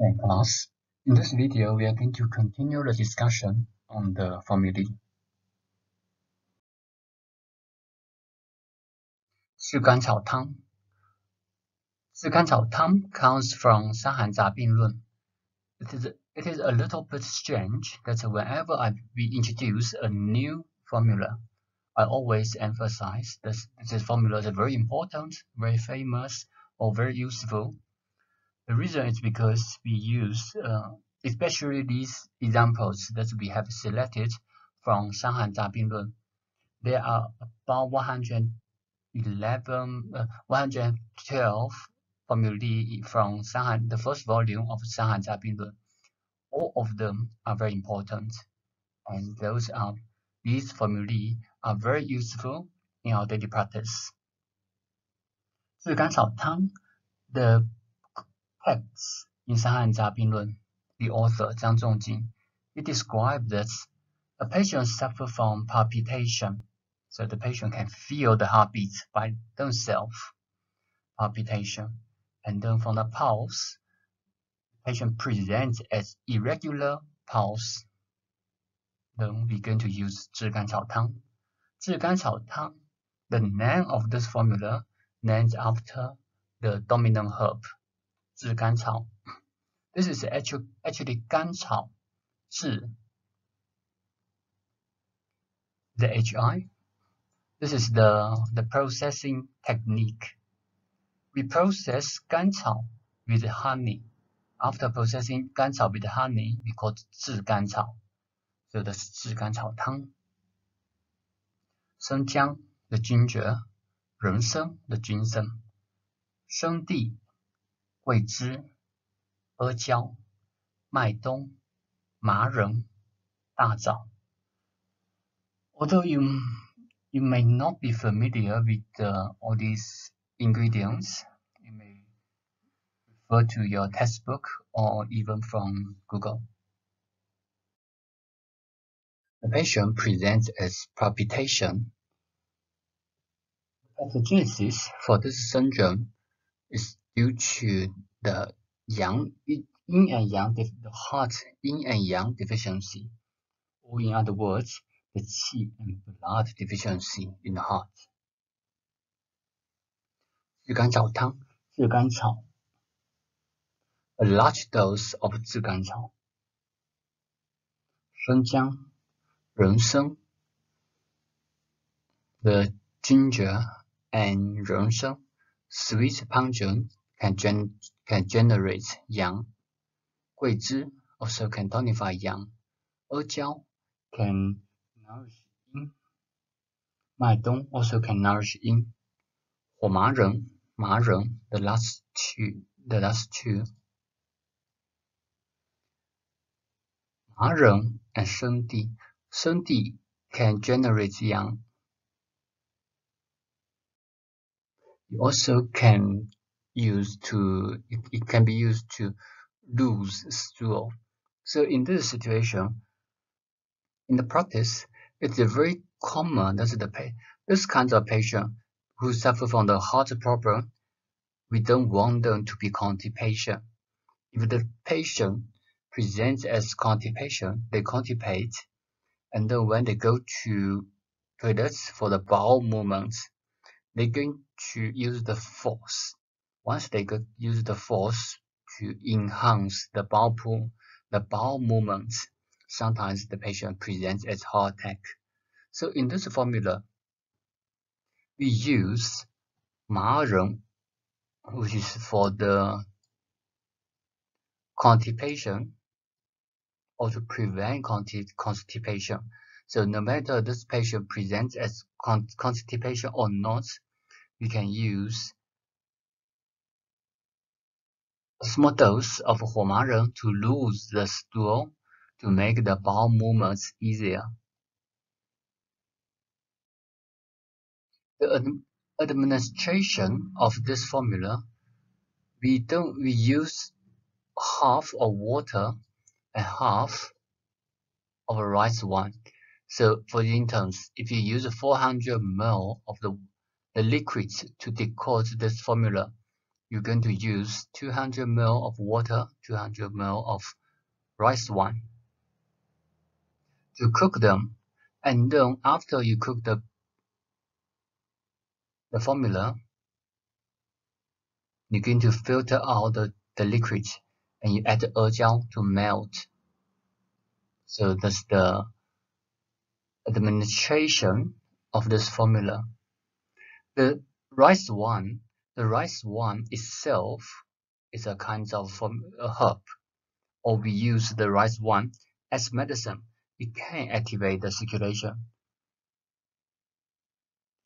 Hey class, in this video we are going to continue the discussion on the formulae. Zhigancao Tang Zhigancao Tang comes from Shanghan Zabinglun. It is, it is a little bit strange that whenever I, we introduce a new formula, I always emphasize that this formula is very important, very famous, or very useful the reason is because we use uh, especially these examples that we have selected from Shanghan Zabinglun. There are about 111, uh, 112 formulae from Shanghan, the first volume of Shanghan Zabinglun. All of them are very important, and those are these formulae are very useful in our daily practice. the texts in Shanghai Zabing Lun, the author Zhang Zongjing, he described that a patient suffers from palpitation, so the patient can feel the heartbeat by themselves, palpitation, and then from the pulse, the patient presents as irregular pulse. Then we're going to use 炙甘草汤. 炙甘草汤, the name of this formula named after the dominant herb 炙甘草. This is actually actually 甘草炙 the HI. This is the the processing technique. We process 甘草 with honey. After processing 甘草 with honey, we call it 炙甘草. So that's 炙甘草汤.生姜 the ginger, 人参 the ginseng, 生地 桂枝、阿胶、麦冬、麻仁、大枣。Although you you may not be familiar with uh, all these ingredients, you may refer to your textbook or even from Google. The patient presents as palpitation. Pathogenesis for this syndrome is due to the yang yin and yang the heart yin and yang deficiency, or in other words, the qi and blood deficiency in the heart. 炙甘草汤，炙甘草，a large dose of 炙甘草，生姜、人参，the ginger and 人参，sweet pungent can, gen can generate yang. Guizhi also can tonify yang. Ejiao can nourish yin. Mai Dong also can nourish yin. Or Ma Ren, Ma Ren, the last two, the last two. Ma Ren and Sheng Di. Sheng Di can generate yang. You also can used to it, it can be used to lose stool. So in this situation, in the practice, it's a very common that the this kind of patient who suffer from the heart problem, we don't want them to be constipation. If the patient presents as constipation, they constipate, and then when they go to toilets for the bowel movements, they're going to use the force once they could use the force to enhance the bowel, pool, the bowel movements, sometimes the patient presents as heart attack. So in this formula, we use Ren, which is for the constipation or to prevent constipation. So no matter this patient presents as constipation or not, we can use dose of Huomaren to lose the stool to make the bowel movements easier. The administration of this formula, we don't we use half of water and half of a rice wine. So for instance, if you use 400 ml of the, the liquids to decoct this formula, you're going to use 200 ml of water, 200 ml of rice wine to cook them. And then after you cook the, the formula, you're going to filter out the, the liquid and you add the erjiao to melt. So that's the administration of this formula. The rice wine, the rice wine itself is a kind of um, a herb, or we use the rice wine as medicine. It can activate the circulation.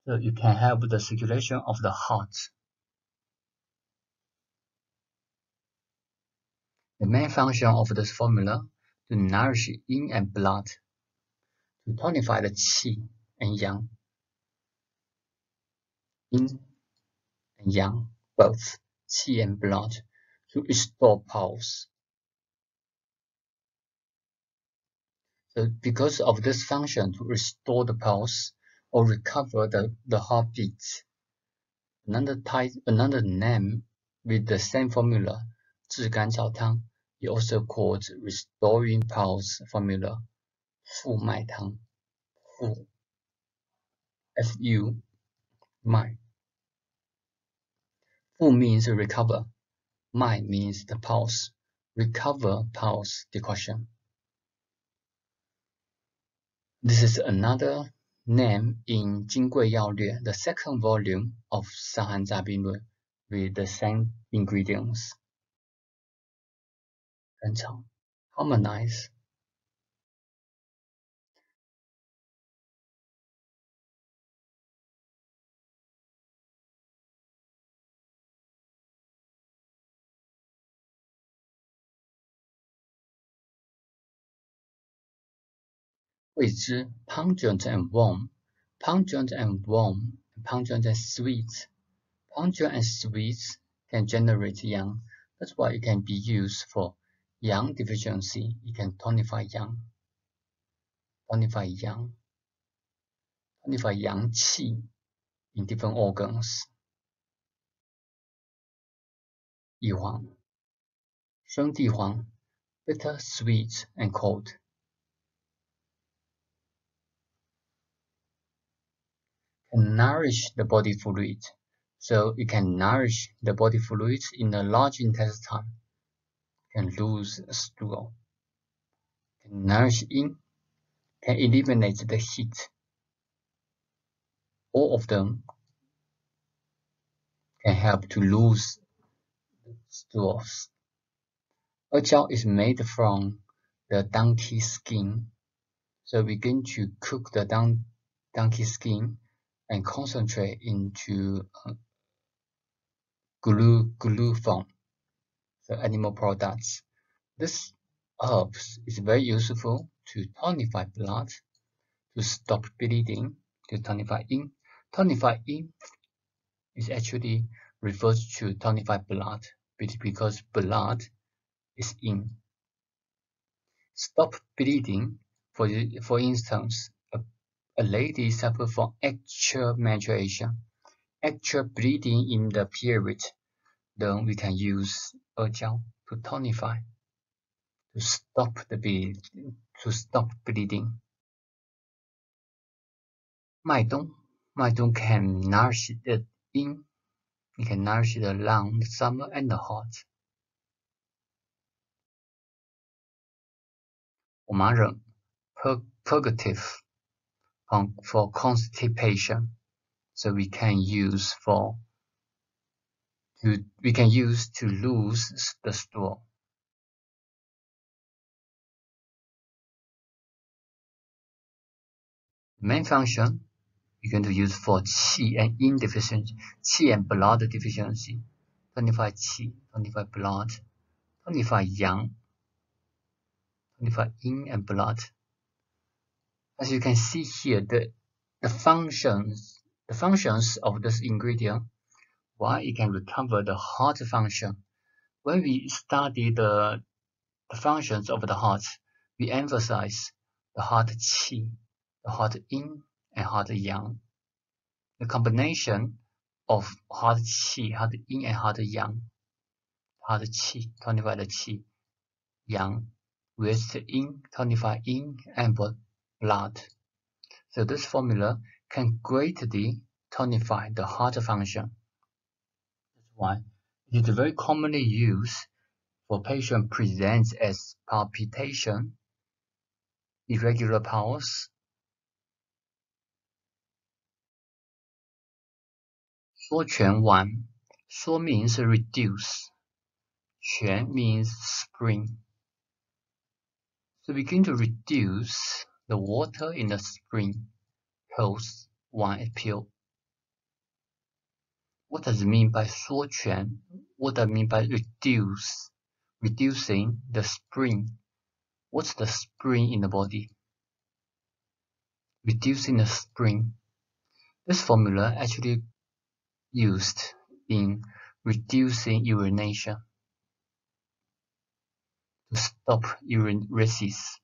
So you can help the circulation of the heart. The main function of this formula to nourish yin and blood, to tonify the qi and yang. Yin and yang, both qi and blood, to restore pulse. So because of this function to restore the pulse or recover the, the heartbeat, another type, another name with the same formula, 炙甘草汤 is also called restoring pulse formula, 复脉汤，复 F U 脉 Fu means recover. Mai means the pulse. Recover pulse decoction. This is another name in Jingui Yao Lue, the second volume of Shanghan Zabing Lun, with the same ingredients. 甘草 harmonize 味之 pungent and warm, pungent and warm, pungent and sweet. Pungent and sweet can generate yang. That's why it can be used for yang deficiency. It can tonify yang, tonify yang, tonify yang qi in different organs. 异黄，生地黄，bitter, sweet, and cold. Can nourish the body fluid. So it can nourish the body fluids in the large intestine, can lose stool, can nourish in, can eliminate the heat. All of them can help to lose stools. Erjiao is made from the donkey skin. So we're going to cook the don donkey skin and concentrate into uh, glue glue form, the animal products. This herbs is very useful to tonify blood, to stop bleeding, to tonify yin. Tonify in is actually refers to tonify blood because blood is in. Stop bleeding, for, for instance, a lady suffered from extra menstruation, extra bleeding in the period, then we can use urjiao to tonify, to stop the bleeding, to stop bleeding. Maidong, Maidong can nourish the yin, it can nourish the lung, the and the heart. Omaran, purgative for constipation. So we can use for to, we can use to lose the stool. Main function you're going to use for qi and yin deficiency, qi and blood deficiency, 25 qi, 25 blood, 25 yang, 25 yin and blood. As you can see here, the, the functions the functions of this ingredient, why it can recover the heart function. When we study the, the functions of the heart, we emphasize the heart qi, the heart yin, and heart yang. The combination of heart qi, heart yin and heart yang. heart qi, 25 the qi, yang, with yin, 25 yin and blood, so this formula can greatly tonify the heart function. That's why it is very commonly used for patient presents as palpitation, irregular pulse, Suo Quan Wan. Suo means reduce. Quan means spring. So begin to reduce the water in the spring, post one appeal. What does it mean by 缩泉? What does it mean by reduce? Reducing the spring. What's the spring in the body? Reducing the spring. This formula actually used in reducing urination to stop urine urinesis.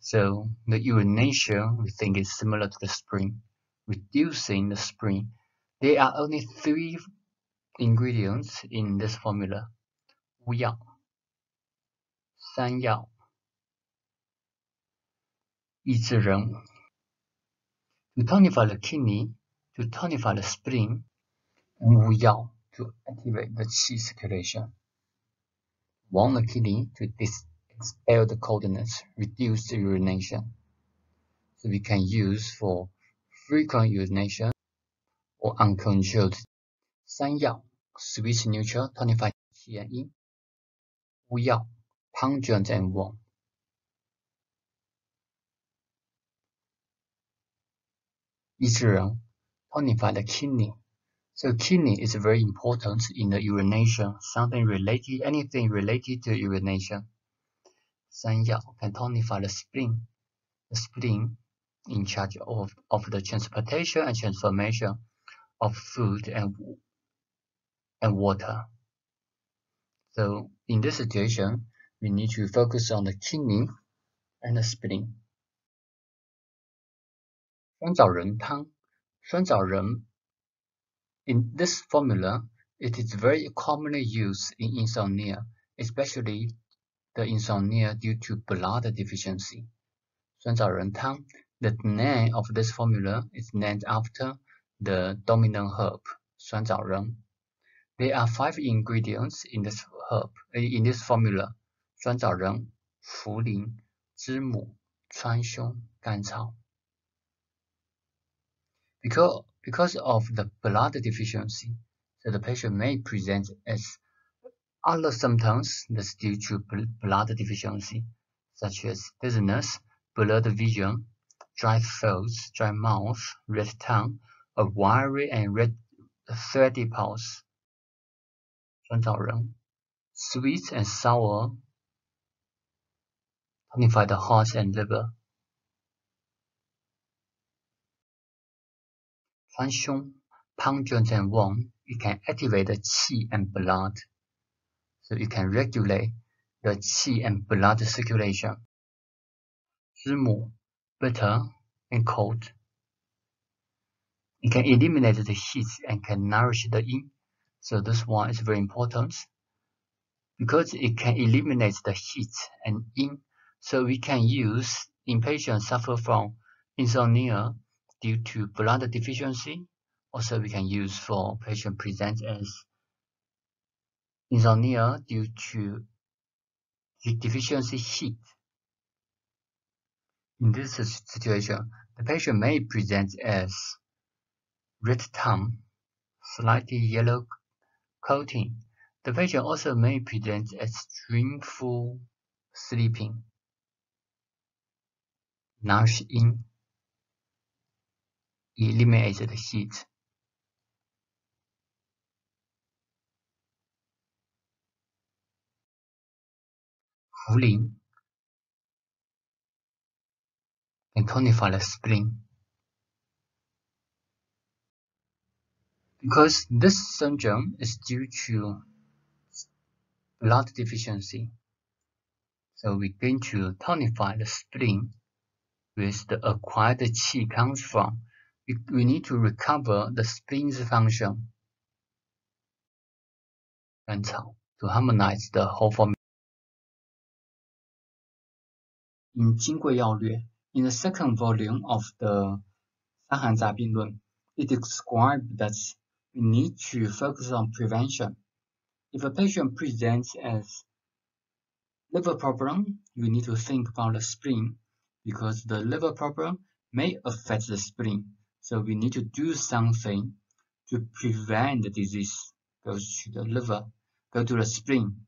So the urination we think is similar to the spring, reducing the spring. There are only three ingredients in this formula. 乌药、三药、益智仁。To tonify the kidney, to tonify the spleen, and Wu Yao to activate the qi circulation. Warm the kidney to expel the coldness, reduce the urination. So we can use for frequent urination or uncontrolled. 三药 switch neutral tonify qi and yin. Wu Yao pungent and warm. Yi tonify the kidney. So kidney is very important in the urination, something related, anything related to urination. 三药 can tonify the spleen. The spleen in charge of, of the transportation and transformation of food and, and water. So in this situation, we need to focus on the kidney and the spleen. 酸枣仁汤酸枣仁 In this formula, it is very commonly used in insomnia, especially the insomnia due to blood deficiency. 酸枣仁汤 The name of this formula is named after the dominant herb, 酸枣仁. There are five ingredients in this herb, in this formula, 酸枣仁、茯苓、知母、川芎、甘草。because, because of the blood deficiency, so the patient may present as other symptoms that's due to blood deficiency, such as dizziness, blurred vision, dry throat, dry mouth, red tongue, a wiry and red thready pulse. 酸枣仁 sweet and sour, tonify the heart and liver. 川芎, pungent and warm, it can activate the qi and blood. So it can regulate the qi and blood circulation. 知母 bitter and cold. It can eliminate the heat and can nourish the yin. So this one is very important because it can eliminate the heat and yin. So we can use in patients suffer from insomnia due to blood deficiency. Also, we can use for patient present as insomnia due to deficiency heat. In this situation, the patient may present as red tongue, slightly yellow coating. The patient also may present as dreamful sleeping, nourish in eliminates the heat. Cooling and tonify the spleen. Because this syndrome is due to blood deficiency, so we're going to tonify the spleen with the acquired qi comes from we, we need to recover the spleen's function. And to harmonize the whole formula. in Jingui Yao Lue, in the second volume of the Shanghan Zabinglun, it described that we need to focus on prevention. If a patient presents as liver problem, we need to think about the spleen because the liver problem may affect the spleen. So we need to do something to prevent the disease goes to the liver, go to the spleen.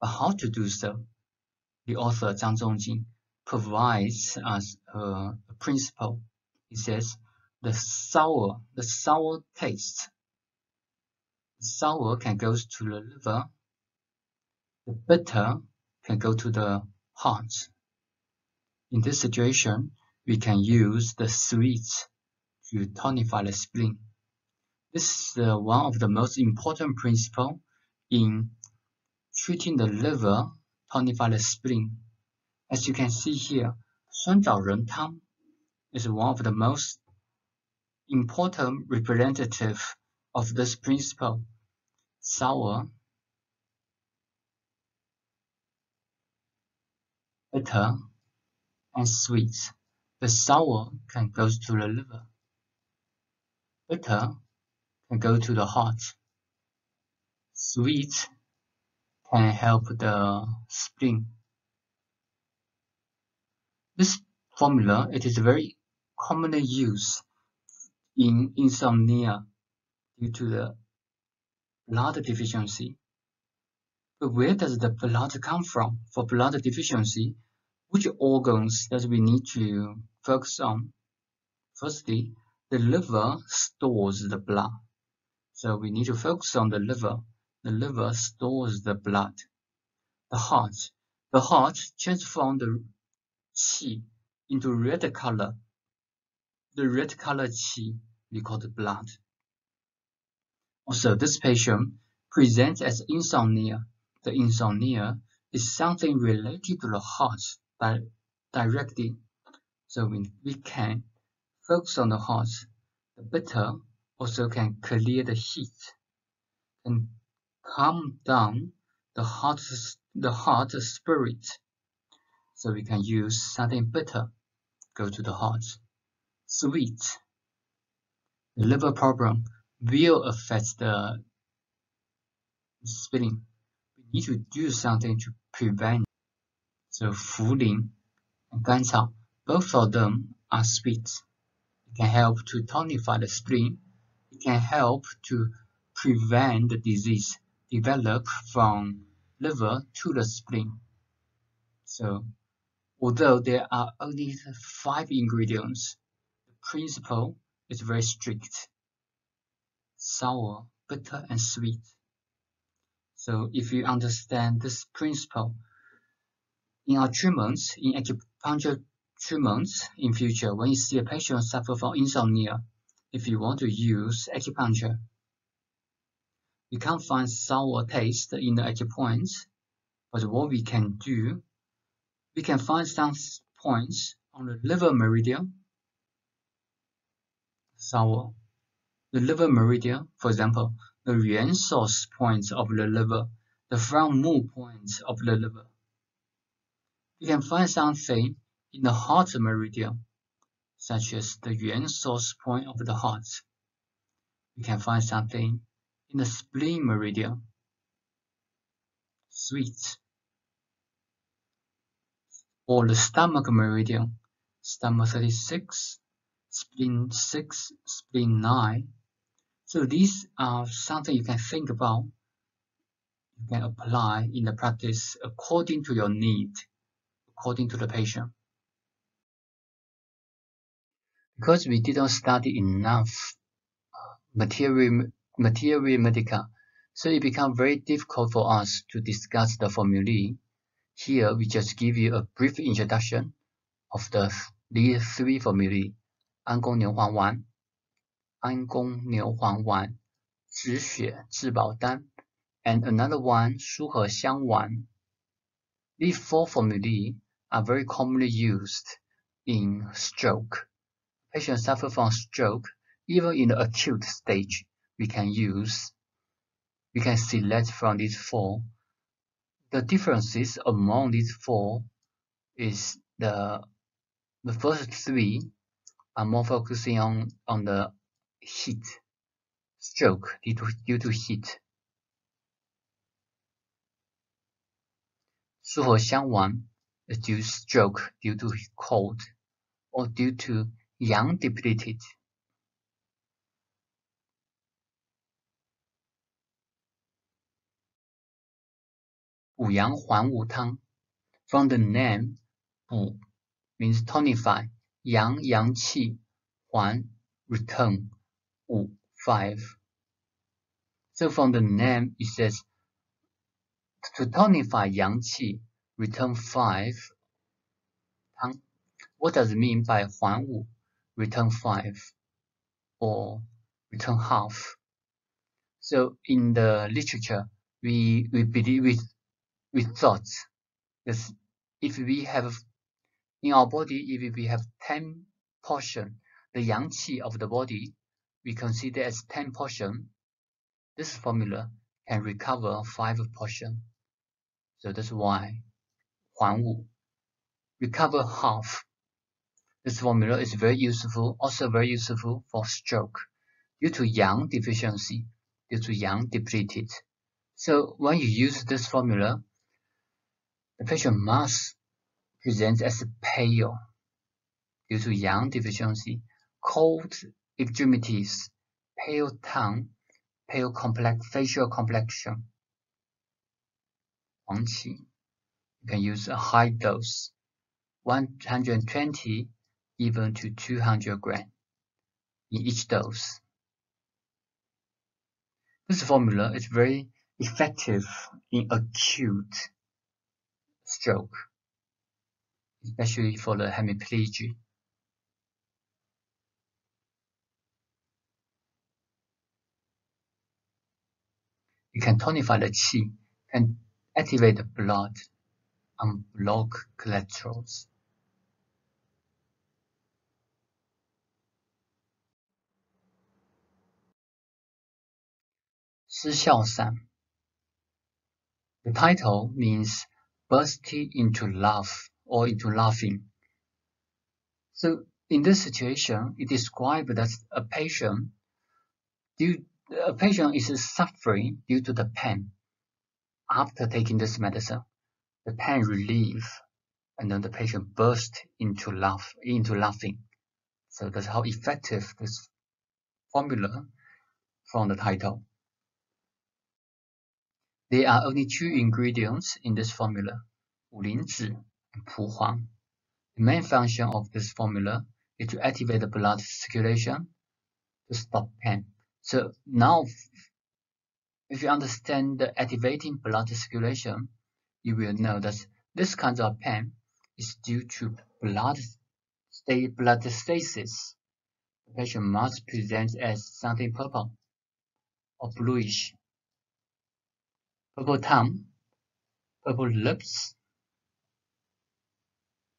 But how to do so? The author Zhang Zhongjing provides us a, a principle. He says the sour, the sour taste, the sour can go to the liver, the bitter can go to the heart. In this situation, we can use the sweet to tonify the spleen. This is uh, one of the most important principles in treating the liver Pontifale Spring. As you can see here, Sun Zhao Tang is one of the most important representative of this principle. Sour, bitter, and sweet. The sour can go to the liver. Bitter can go to the heart. Sweet can help the spleen. This formula it is very commonly used in insomnia due to the blood deficiency. But where does the blood come from? For blood deficiency, which organs that we need to focus on? Firstly, the liver stores the blood. So we need to focus on the liver the liver stores the blood. The heart. The heart transforms the qi into red color. The red color qi we call the blood. Also, this patient presents as insomnia. The insomnia is something related to the heart di directly. So we, we can focus on the heart. The bitter also can clear the heat and calm down the heart, the heart spirit. So we can use something bitter, go to the heart. Sweet. The liver problem will affect the spleen. We need to do something to prevent. So Fulin and Gancao, both of them are sweet. It can help to tonify the spleen. It can help to prevent the disease develop from liver to the spleen. So, although there are only five ingredients, the principle is very strict. Sour, bitter, and sweet. So if you understand this principle, in our treatments, in acupuncture treatments in future, when you see a patient suffer from insomnia, if you want to use acupuncture, we can't find sour taste in the acupoints, but what we can do, we can find some points on the liver meridian, sour. The liver meridian, for example, the yuan source points of the liver, the front mu points of the liver. We can find something in the heart meridian, such as the yuan source point of the heart. We can find something in the spleen meridian. Sweet. Or the stomach meridian, stomach 36, spleen 6, spleen 9. So these are something you can think about. You can apply in the practice according to your need, according to the patient. Because we didn't study enough uh, material materia medica, so it becomes very difficult for us to discuss the formulae. Here, we just give you a brief introduction of the these three formulae, 安宫牛黄丸、安宫牛黄丸、止血至宝丹, and another one, 苏合香丸. These four formulae are very commonly used in stroke. Patients suffer from stroke even in the acute stage we can use, we can select from these four. The differences among these four is the the first three are more focusing on on the heat stroke due to due to heat. 苏火香丸 is due to stroke due to cold or due to yang depleted. 补阳还武汤 from the name 补 means tonify, yang yang qi, huan return, wu five. So from the name it says to tonify yang qi, return five. What does it mean by huan wu, return five, or return half? So in the literature, we we believe we, thought that if we have in our body, if we have 10 portion, the yang qi of the body, we consider as 10 portion. This formula can recover 5 portion. So that's why Huan Wu recover half. This formula is very useful, also very useful for stroke due to yang deficiency, due to yang depleted. So when you use this formula, the patient must presents as pale due to yang deficiency, cold extremities, pale tongue, pale complex facial complexion. you can use a high dose, 120 even to 200 gram in each dose. This formula is very effective in acute stroke especially for the hemiplegia. You can tonify the qi and activate the blood and block cholesterol. The title means bursting into love or into laughing. So in this situation, it described that a patient due a patient is suffering due to the pain. After taking this medicine, the pain relief, and then the patient burst into laugh into laughing. So that's how effective this formula from the title. There are only two ingredients in this formula, 五灵脂 and 蒲黄. The main function of this formula is to activate the blood circulation to stop pain. So now, if you understand the activating blood circulation, you will know that this kind of pain is due to blood state blood stasis. The patient must present as something purple or bluish purple tongue, purple lips,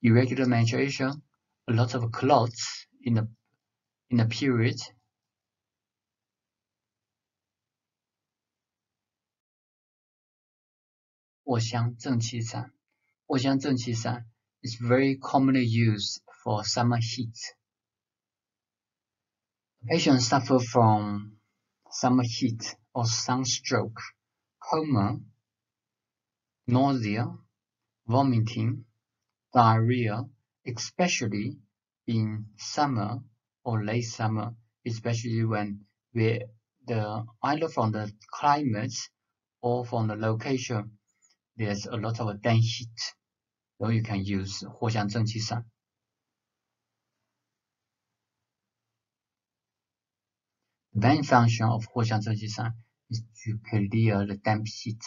irregular menstruation, a lot of clots in the in the period. is very commonly used for summer heat. Patients suffer from summer heat or sunstroke, coma, nausea, vomiting, diarrhea, especially in summer or late summer, especially when we the either from the climate or from the location, there's a lot of dense heat. So you can use Huoxiang Zheng Main function of Huoxiang to clear the dump sheet.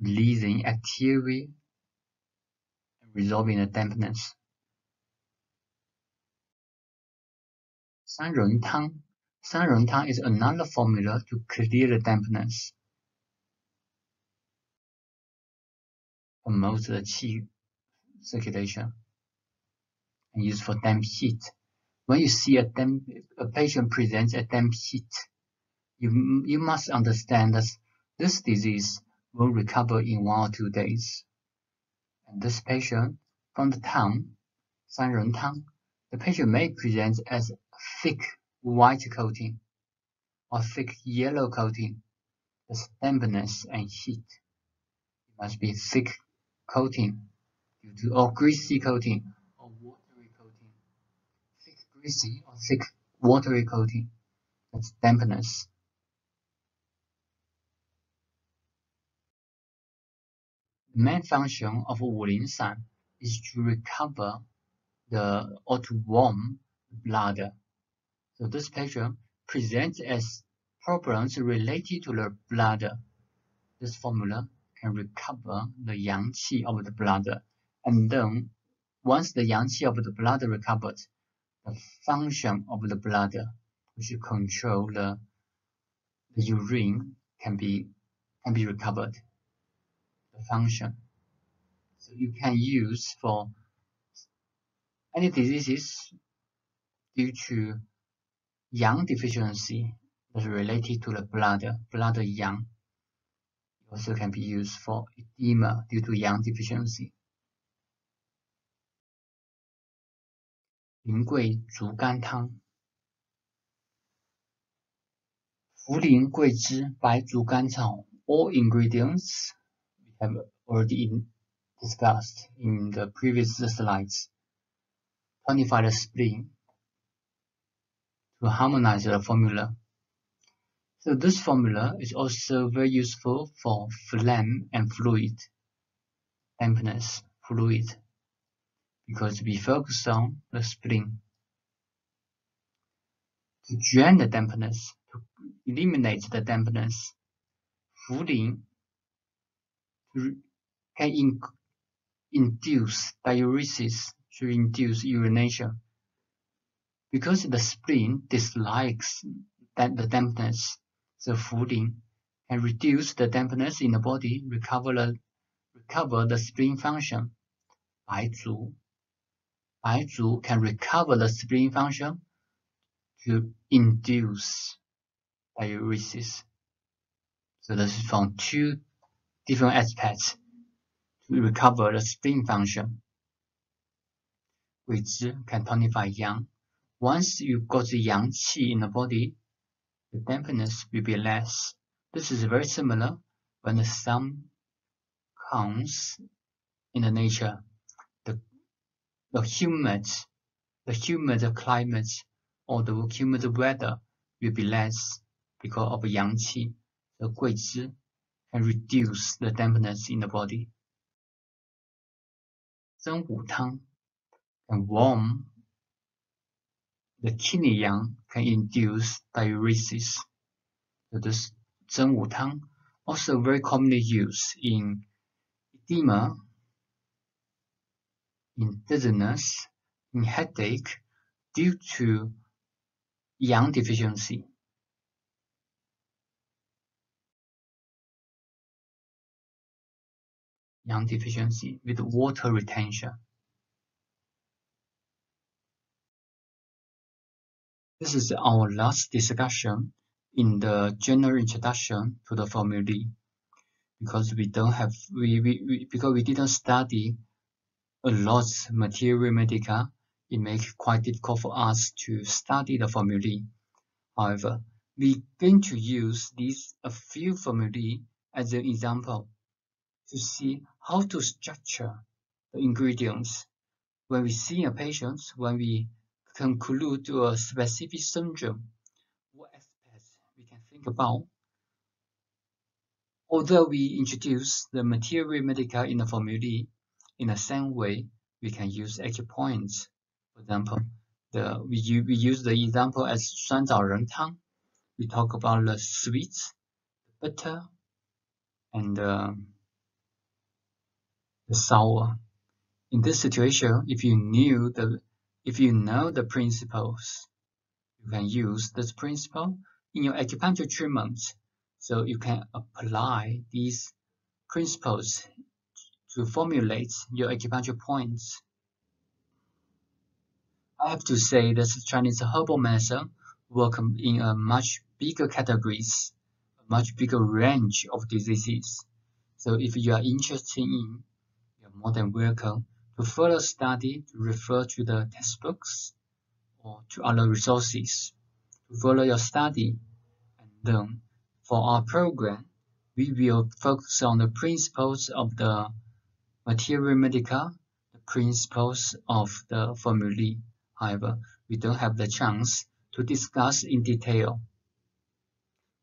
Releasing actively and resolving the dampness. Sanrentang. Sanrentang is another formula to clear the dampness. promote the qi circulation and used for damp heat. When you see a, damp, a patient presents a damp heat, you, you must understand that this disease will recover in one or two days. And this patient from the town, Sanrentang, the patient may present as thick white coating or thick yellow coating the dampness and heat. It must be thick coating due to or greasy coating or watery coating. Thick greasy or thick watery coating. That's dampness. The main function of Wulin San is to recover the or to warm blood. So this patient presents as problems related to the bladder. This formula can recover the yang qi of the bladder. and then once the yang qi of the blood recovered, the function of the blood, which control the, the urine, can be can be recovered The function. So you can use for any diseases due to yang deficiency that's related to the blood, blood yang. Also can be used for edema due to yang deficiency. 苓桂竹甘汤，茯苓、桂枝、白术、甘草，all ingredients have already discussed in the previous slides. Tonify the spleen to harmonize the formula. So this formula is also very useful for phlegm and fluid, dampness, fluid, because we focus on the spleen. To drain the dampness, to eliminate the dampness, Fulin can in induce diuresis to induce urination. Because the spleen dislikes that the dampness, the Fulin can reduce the dampness in the body, recover the, recover the spleen function. Baizhu. Baizhu can recover the spleen function to induce diuresis. So this is from two different aspects to recover the spleen function. Which can tonify yang. Once you got the yang qi in the body, the dampness will be less. This is very similar when the sun comes in the nature the humid, the humid climate or the humid weather will be less because of yang qi, the guizhi, and reduce the dampness in the body. Zhen Wu Tang can warm the kidney yang can induce diuresis. So this Zhen Wu Tang also very commonly used in edema in dizziness, in headache due to yang deficiency. yang deficiency with water retention. This is our last discussion in the general introduction to the formulae because we don't have we, we, we because we didn't study a lot materia medica it makes quite difficult for us to study the formulae however we're going to use these a few formulae as an example to see how to structure the ingredients when we see a patient, when we conclude to a specific syndrome, what aspects we can think about. Although we introduce the materia medica in the formulae, in the same way, we can use acupoints. For example, the we, we use the example as 酸枣仁汤. We talk about the sweets, the bitter, and uh, the sour. In this situation, if you knew the if you know the principles, you can use this principle in your acupuncture treatment. So you can apply these principles to formulate your acupuncture points. I have to say that Chinese herbal medicine work in a much bigger categories, a much bigger range of diseases. So if you are interested in, you're more than welcome to further study, to refer to the textbooks or to other resources to follow your study. And then for our program, we will focus on the principles of the materia medica, the principles of the formulae. However, we don't have the chance to discuss in detail.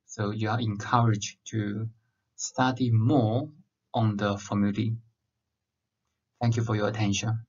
So you are encouraged to study more on the formulae. Thank you for your attention.